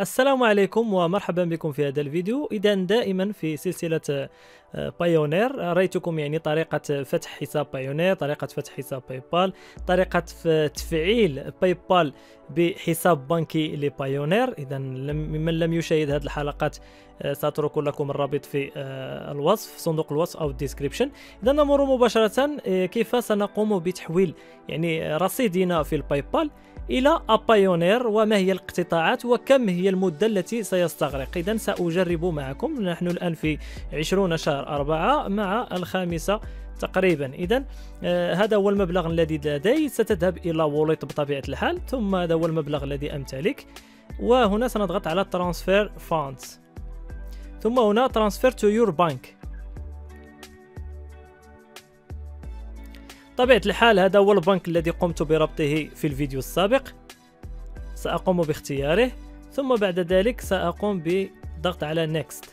السلام عليكم ومرحبا بكم في هذا الفيديو. إذا دائما في سلسلة بايونير رأيتكم يعني طريقة فتح حساب بايونير طريقة فتح حساب باي بال طريقة تفعيل باي بال بحساب بنكي لبايونير إذا ممن لم يشاهد هذه الحلقات آه، سأترك لكم الرابط في آه، الوصف صندوق الوصف أو ال description إذا نمر مباشرة آه، كيف سنقوم بتحويل يعني رصيدنا في الباي بال إلى أبايونير وما هي الاقتطاعات وكم هي المدة التي سيستغرق. إذا سأجرب معكم. نحن الآن في 20 شهر أربعة مع الخامسة تقريبا. إذا آه هذا هو المبلغ الذي لدي. ستذهب إلى wallet بطبيعة الحال ثم هذا هو المبلغ الذي أمتلك. وهنا سنضغط على transfer funds ثم هنا transfer to your bank طبيعة الحال هذا هو البنك الذي قمت بربطه في الفيديو السابق. سأقوم باختياره ثم بعد ذلك سأقوم بالضغط على next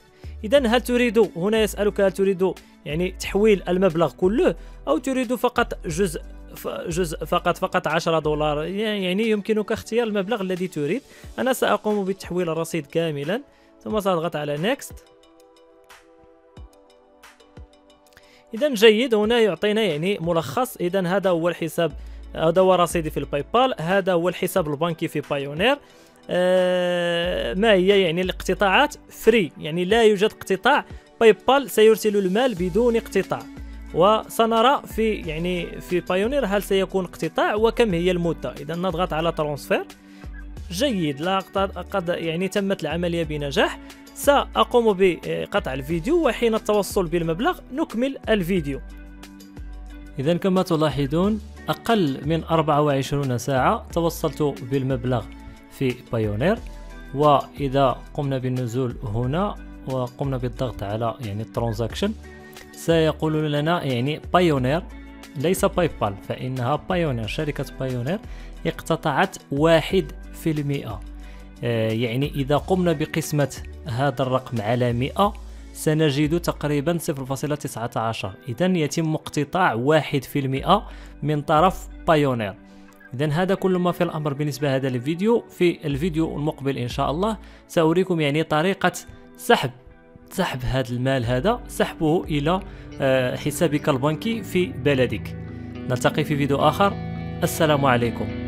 إذا هل تريد هنا يسألك هل تريد يعني تحويل المبلغ كله أو تريد فقط جزء جزء فقط فقط 10 دولار؟ يعني يمكنك اختيار المبلغ الذي تريد. أنا سأقوم بتحويل الرصيد كاملا ثم سأضغط على next اذا جيد هنا يعطينا يعني ملخص. اذا هذا هو الحساب هذا هو رصيدي في الباي بال هذا هو الحساب البنكي في بايونير آه ما هي يعني الاقتطاعات؟ free يعني لا يوجد اقتطاع. باي بال سيرسل المال بدون اقتطاع. وسنرى في يعني في بايونير هل سيكون اقتطاع وكم هي المدة. اذا نضغط على transfer جيد لا قد يعني تمت العملية بنجاح. سأقوم بقطع الفيديو وحين التوصل بالمبلغ نكمل الفيديو. إذا كما تلاحظون أقل من 24 ساعة توصلت بالمبلغ في بايونير. وإذا قمنا بالنزول هنا وقمنا بالضغط على يعني ال transaction سيقول لنا يعني بايونير ليس باي بال فإنها بايونير شركة بايونير اقتطعت واحد في المئة. يعني إذا قمنا بقسمة هذا الرقم على 100 سنجد تقريبا 0.19 إذا يتم اقتطاع 1% من طرف بايونير. إذا هذا كل ما في الأمر بالنسبة لهذا الفيديو. في الفيديو المقبل إن شاء الله سأريكم يعني طريقة سحب سحب هذا المال هذا سحبه إلى آه، حسابك البنكي في بلدك. نلتقي في فيديو آخر. السلام عليكم.